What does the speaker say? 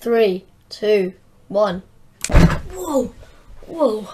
Three, two, one. Whoa, whoa.